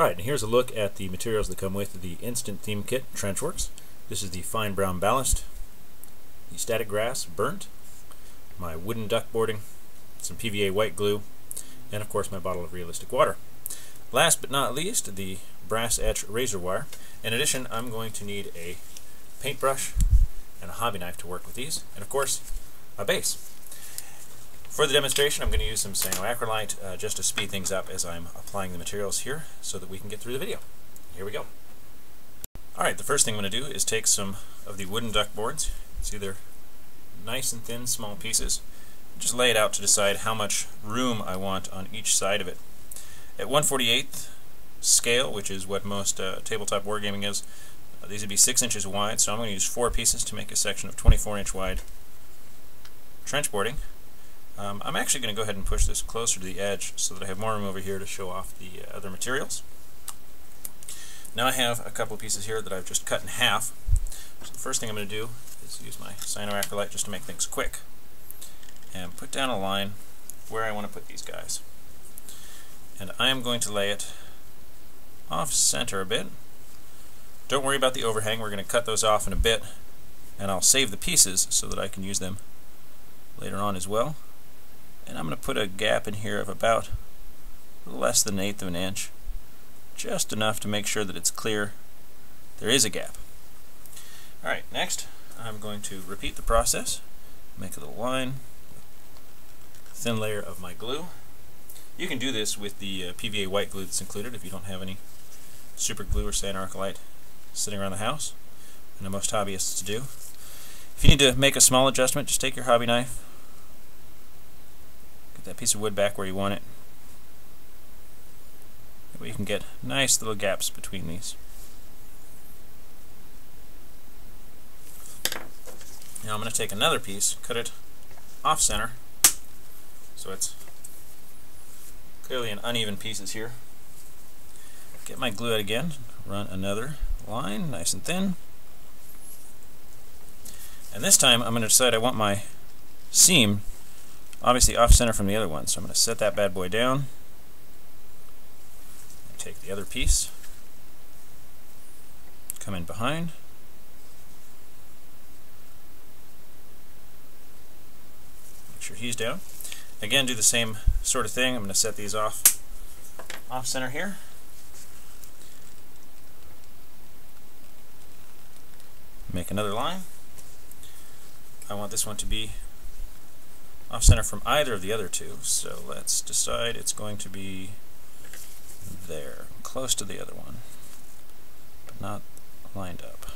Alright, and here's a look at the materials that come with the Instant Theme Kit Trenchworks. This is the fine brown ballast, the static grass burnt, my wooden duck boarding, some PVA white glue, and of course my bottle of realistic water. Last but not least, the brass etch razor wire. In addition, I'm going to need a paintbrush and a hobby knife to work with these, and of course, a base. For the demonstration, I'm going to use some cyanoacrylate uh, just to speed things up as I'm applying the materials here so that we can get through the video. Here we go. Alright, the first thing I'm going to do is take some of the wooden duck boards. See they're nice and thin, small pieces. Just lay it out to decide how much room I want on each side of it. At 148th scale, which is what most uh, tabletop wargaming is, uh, these would be 6 inches wide, so I'm going to use four pieces to make a section of 24 inch wide trench boarding. Um, I'm actually going to go ahead and push this closer to the edge so that I have more room over here to show off the uh, other materials. Now I have a couple of pieces here that I've just cut in half. So the first thing I'm going to do is use my cyanoacrylate just to make things quick and put down a line where I want to put these guys. And I am going to lay it off center a bit. Don't worry about the overhang, we're going to cut those off in a bit and I'll save the pieces so that I can use them later on as well and I'm going to put a gap in here of about less than an eighth of an inch just enough to make sure that it's clear there is a gap. Alright next I'm going to repeat the process. Make a little line thin layer of my glue. You can do this with the uh, PVA white glue that's included if you don't have any super glue or sand cyanoacrylate sitting around the house I know most hobbyists do. If you need to make a small adjustment just take your hobby knife That piece of wood back where you want it. That way you can get nice little gaps between these. Now I'm going to take another piece, cut it off center, so it's clearly in uneven pieces here. Get my glue out again, run another line, nice and thin. And this time I'm going to decide I want my seam obviously off center from the other one. So I'm going to set that bad boy down. Take the other piece, come in behind. Make sure he's down. Again, do the same sort of thing. I'm going to set these off off center here. Make another line. I want this one to be off center from either of the other two. So let's decide it's going to be there, close to the other one, but not lined up.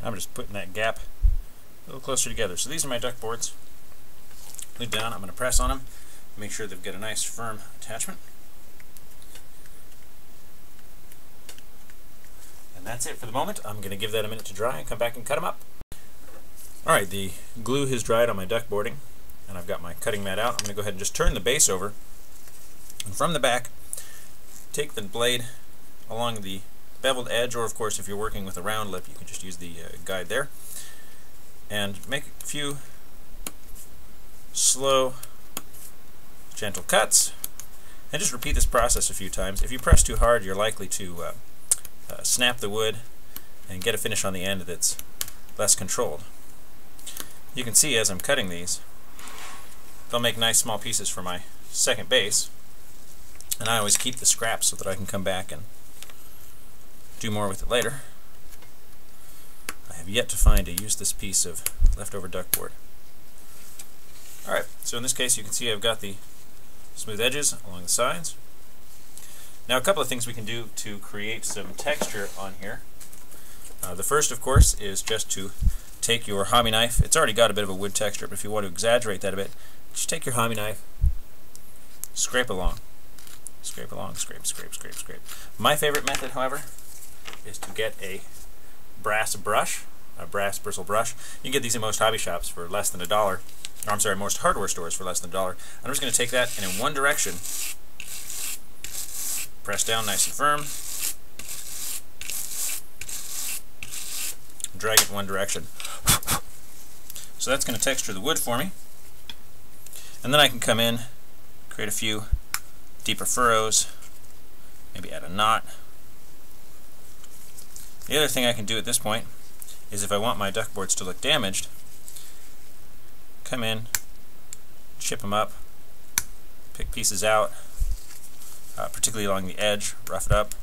I'm just putting that gap a little closer together. So these are my duck boards. Leave down, I'm going to press on them, make sure they've got a nice firm attachment. And that's it for the moment. I'm going to give that a minute to dry and come back and cut them up. Alright, the glue has dried on my duck boarding, and I've got my cutting mat out. I'm going to go ahead and just turn the base over, and from the back, take the blade along the beveled edge, or of course if you're working with a round lip, you can just use the uh, guide there and make a few slow, gentle cuts, and just repeat this process a few times. If you press too hard, you're likely to uh, uh, snap the wood and get a finish on the end that's less controlled. You can see as I'm cutting these, they'll make nice small pieces for my second base, and I always keep the scraps so that I can come back and do more with it later have yet to find a useless piece of leftover duckboard. Alright, so in this case you can see I've got the smooth edges along the sides. Now a couple of things we can do to create some texture on here. Uh, the first, of course, is just to take your hobby knife. It's already got a bit of a wood texture, but if you want to exaggerate that a bit, just take your hobby knife, scrape along. Scrape along, scrape, scrape, scrape, scrape. My favorite method, however, is to get a brass brush a brass bristle brush. You can get these in most hobby shops for less than a dollar. Or I'm sorry, most hardware stores for less than a dollar. I'm just going to take that and in one direction press down nice and firm. Drag it in one direction. So that's going to texture the wood for me. And then I can come in, create a few deeper furrows, maybe add a knot. The other thing I can do at this point is if I want my duckboards to look damaged, come in, chip them up, pick pieces out, uh, particularly along the edge, rough it up.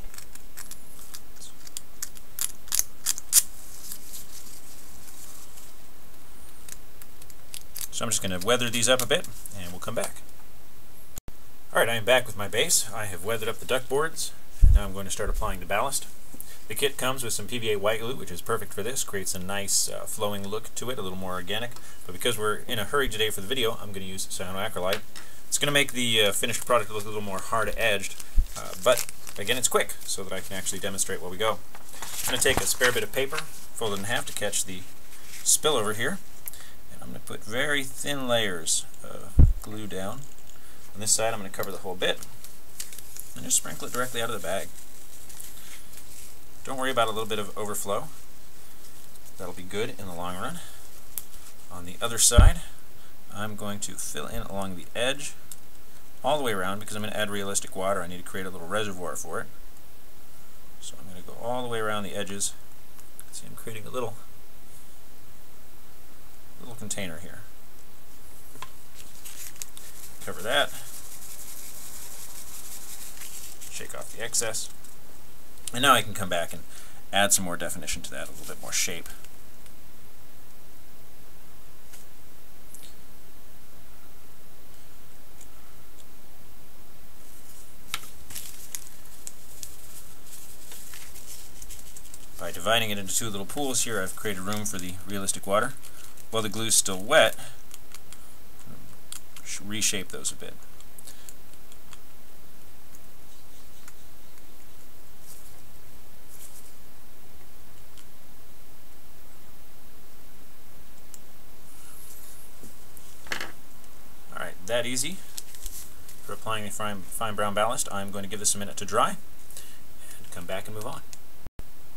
So I'm just going to weather these up a bit, and we'll come back. Alright, I am back with my base. I have weathered up the duck boards. Now I'm going to start applying the ballast. The kit comes with some PVA white glue, which is perfect for this. Creates a nice uh, flowing look to it, a little more organic. But because we're in a hurry today for the video, I'm going to use cyanoacrylate. It's going to make the uh, finished product look a little more hard-edged, uh, but again, it's quick, so that I can actually demonstrate while we go. I'm going to take a spare bit of paper, fold it in half to catch the spill over here. And I'm going to put very thin layers of glue down. On this side I'm going to cover the whole bit and just sprinkle it directly out of the bag. Don't worry about a little bit of overflow. That'll be good in the long run. On the other side I'm going to fill in along the edge all the way around because I'm going to add realistic water. I need to create a little reservoir for it. So I'm going to go all the way around the edges. See I'm creating a little little container here. Cover that. Shake off the excess. And now I can come back and add some more definition to that, a little bit more shape. By dividing it into two little pools here, I've created room for the realistic water while the glue is still wet, reshape those a bit. Alright, that easy for applying the fine, fine brown ballast. I'm going to give this a minute to dry and come back and move on.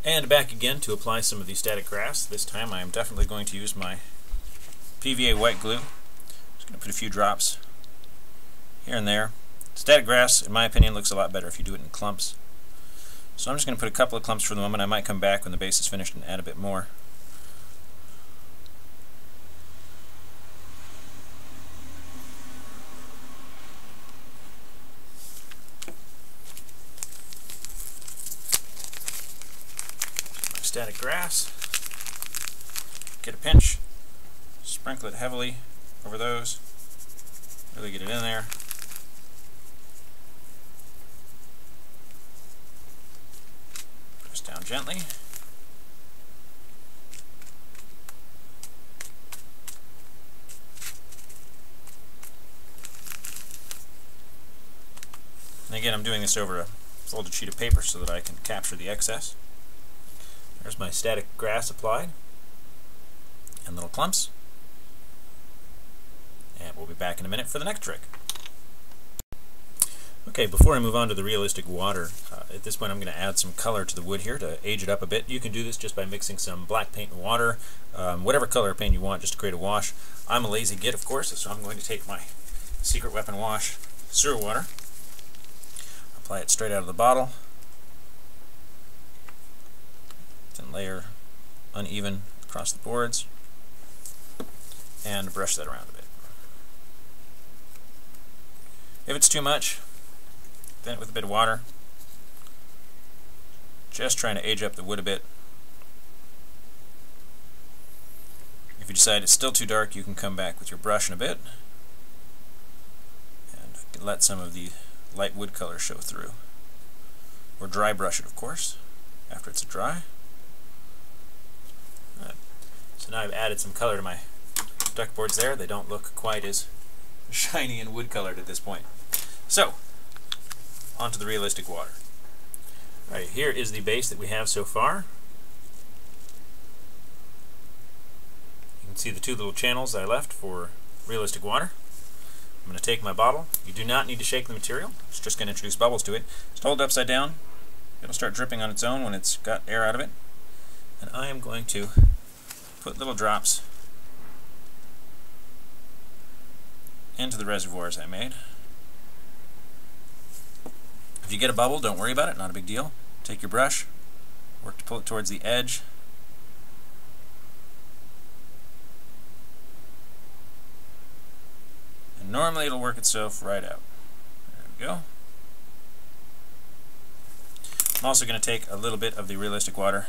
And back again to apply some of the static grass. This time I am definitely going to use my PVA white glue. Just going to put a few drops here and there. Static grass, in my opinion, looks a lot better if you do it in clumps. So I'm just going to put a couple of clumps for the moment. I might come back when the base is finished and add a bit more. Static grass. Get a pinch. Sprinkle it heavily over those. Really get it in there. Press down gently. And again, I'm doing this over a folded sheet of paper so that I can capture the excess. There's my static grass applied and little clumps. And we'll be back in a minute for the next trick. Okay, before I move on to the realistic water, uh, at this point I'm going to add some color to the wood here to age it up a bit. You can do this just by mixing some black paint and water, um, whatever color paint you want just to create a wash. I'm a lazy git, of course, so I'm going to take my Secret Weapon Wash sewer water, apply it straight out of the bottle, then layer uneven across the boards, and brush that around a bit. If it's too much, thin it with a bit of water. Just trying to age up the wood a bit. If you decide it's still too dark, you can come back with your brush in a bit and let some of the light wood color show through. Or dry brush it, of course, after it's dry. Right. So now I've added some color to my duckboards there. They don't look quite as shiny and wood colored at this point. So, onto the realistic water. Alright, here is the base that we have so far. You can see the two little channels I left for realistic water. I'm going to take my bottle. You do not need to shake the material. It's just going to introduce bubbles to it. Just hold it upside down. It'll start dripping on its own when it's got air out of it. And I am going to put little drops into the reservoirs I made. If you get a bubble, don't worry about it, not a big deal. Take your brush, work to pull it towards the edge. And normally it'll work itself right out. There we go. I'm also going to take a little bit of the realistic water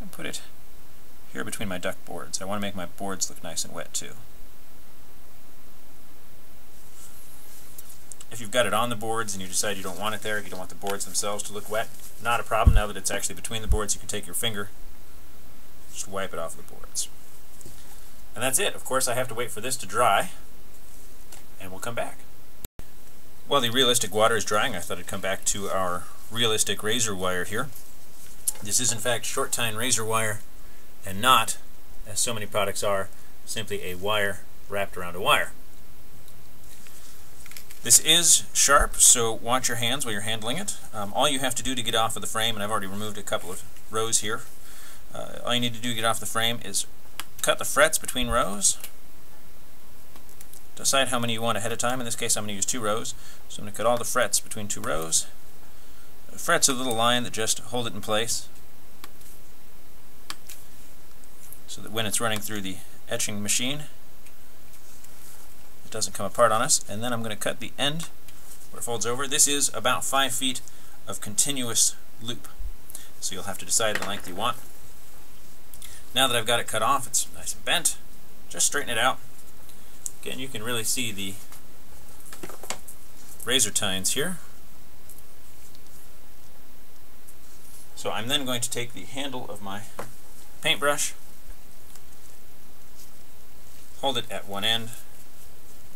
and put it here between my duck boards. I want to make my boards look nice and wet too. If you've got it on the boards and you decide you don't want it there, you don't want the boards themselves to look wet, not a problem. Now that it's actually between the boards, you can take your finger, just wipe it off the boards. And that's it. Of course, I have to wait for this to dry, and we'll come back. While the realistic water is drying, I thought I'd come back to our realistic razor wire here. This is in fact short tine razor wire and not, as so many products are, simply a wire wrapped around a wire. This is sharp, so watch your hands while you're handling it. Um, all you have to do to get off of the frame, and I've already removed a couple of rows here, uh, all you need to do to get off the frame is cut the frets between rows. Decide how many you want ahead of time. In this case, I'm going to use two rows. So I'm going to cut all the frets between two rows. The fret's a little line that just hold it in place. So that when it's running through the etching machine, it doesn't come apart on us. And then I'm going to cut the end where it folds over. This is about five feet of continuous loop. So you'll have to decide the length you want. Now that I've got it cut off, it's nice and bent. Just straighten it out. Again, you can really see the razor tines here. So I'm then going to take the handle of my paintbrush, hold it at one end,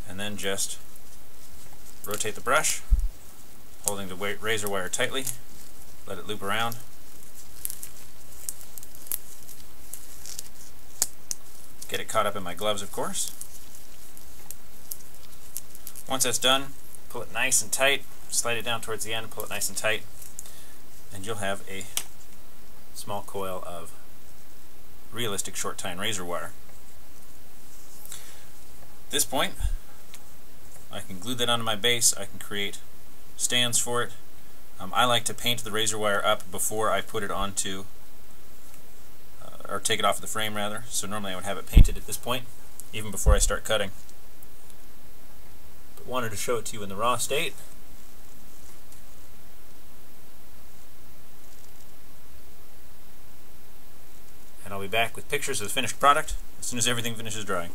and then just rotate the brush, holding the razor wire tightly, let it loop around. Get it caught up in my gloves, of course. Once that's done, pull it nice and tight, slide it down towards the end, pull it nice and tight, and you'll have a small coil of realistic short tine razor wire. At this point, I can glue that onto my base. I can create stands for it. Um, I like to paint the razor wire up before I put it onto, uh, or take it off of the frame rather. So normally I would have it painted at this point, even before I start cutting. But wanted to show it to you in the raw state. And I'll be back with pictures of the finished product as soon as everything finishes drying.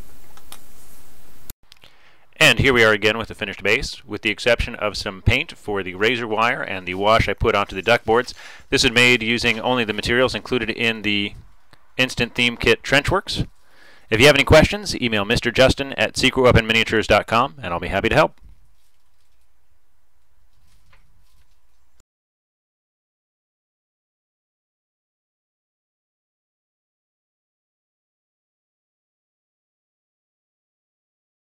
And here we are again with the finished base, with the exception of some paint for the razor wire and the wash I put onto the duck boards. This is made using only the materials included in the Instant Theme Kit Trenchworks. If you have any questions, email Mr. Justin at secretweaponminiatures.com and I'll be happy to help.